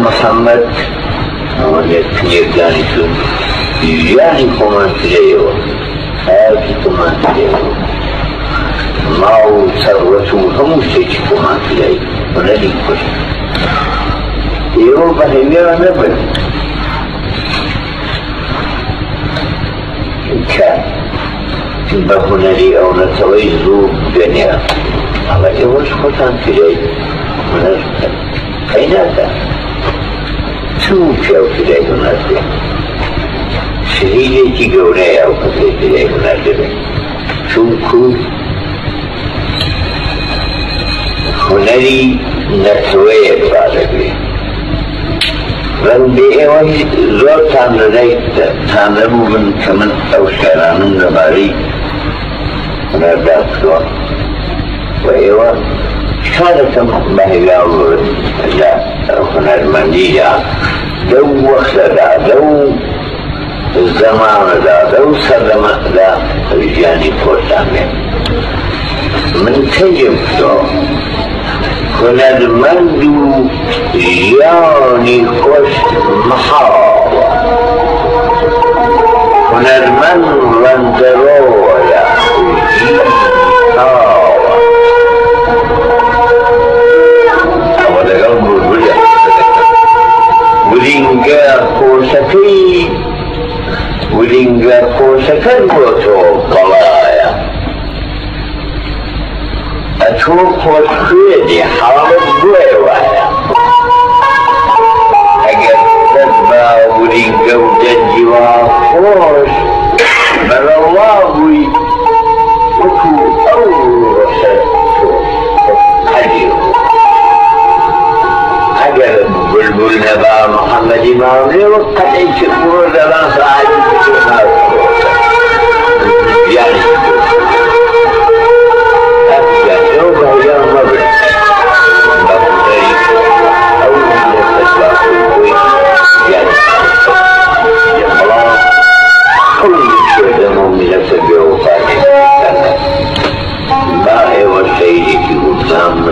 محمد یەکانی کرد ژیانی خۆمان کرێەوە هاکی خۆمان کرێەوە ماڵ و سەروەت و هەموو شتێکی خۆمان کرای هەنەری کوشت ئێوە بە هەوێرە نەبن کە بە هوەری ئەو نەتەوەی زوو بێنێ ئەڵە ئێوەش خۆتان پیاو کرای هوەر بێن شهیدێکی گەورەیە کەسەی کرای هوەر دەبێت چونکو هوەری نەتەوەیە با دەبێت بەندێ ئێوەی زۆرتان لەدەیت تانەبوو من کە من ئەو شارانم لەبارەی هەنەردا کردوە و ئێوە شارەکەم بەهێلا لە هوەرمەندیدا لەو وەختەدا لەو زەمانەدا لەو سەردەمەدا ژیانی خۆشتان بێ من کەیم کردەوە هنرمند و ژیانی خۆش مەحاوە هنرمند ڕەندەرۆیە الإمامين وقد يشكون لنا سعيد يعني أبدا يوم أيام مبلغ كل شيء لنا من السبع وطاقة ما هو الشيء الذي قدامنا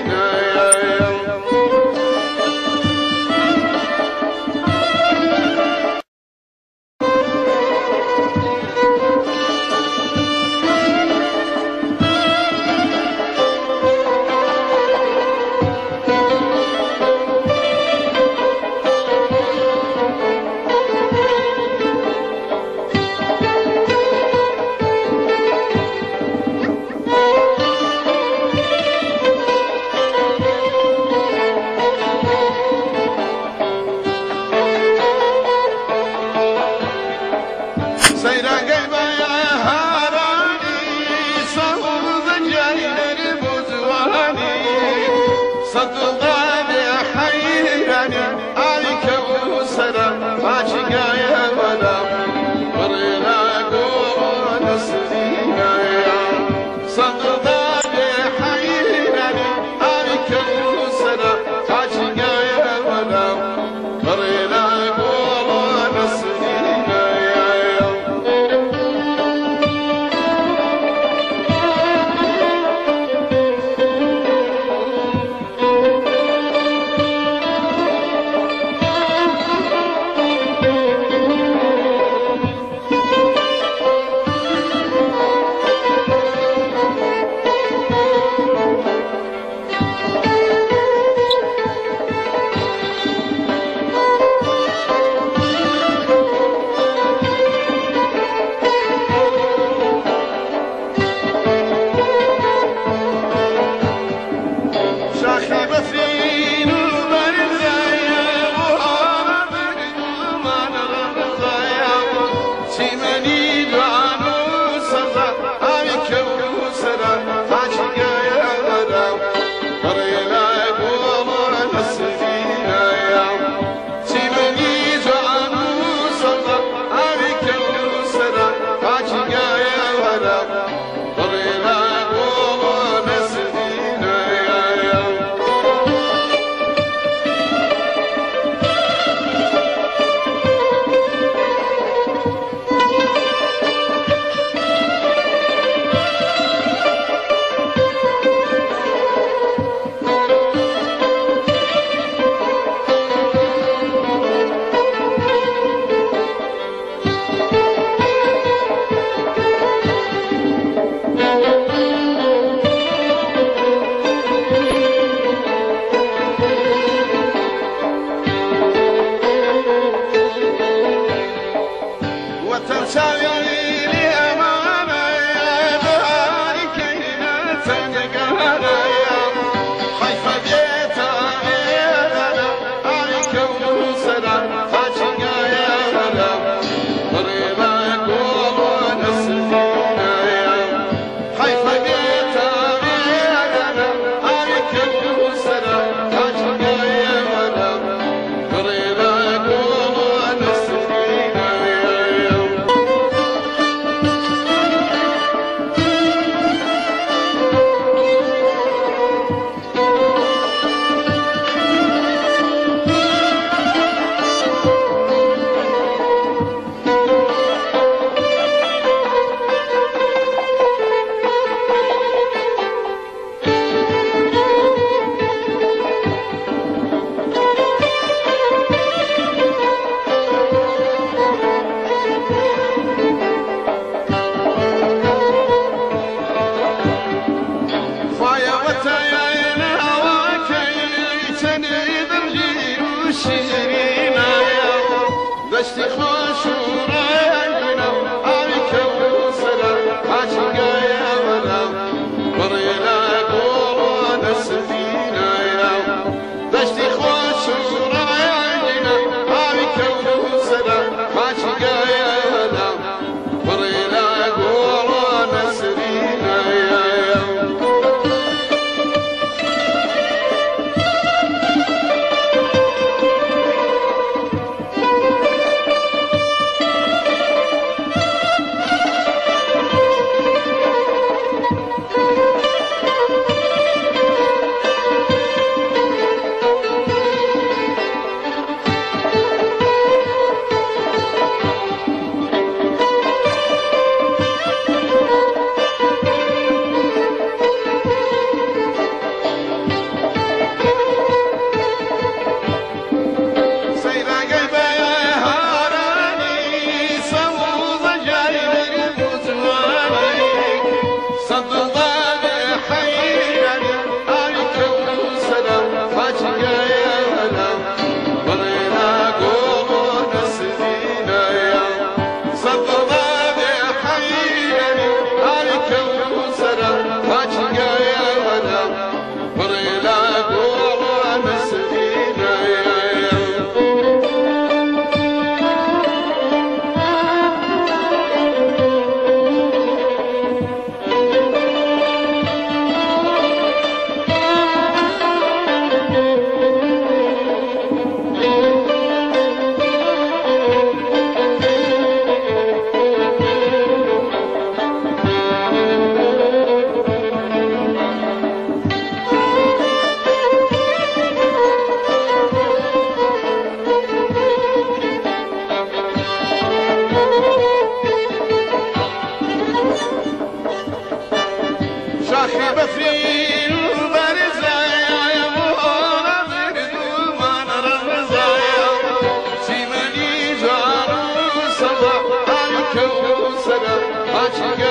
Touching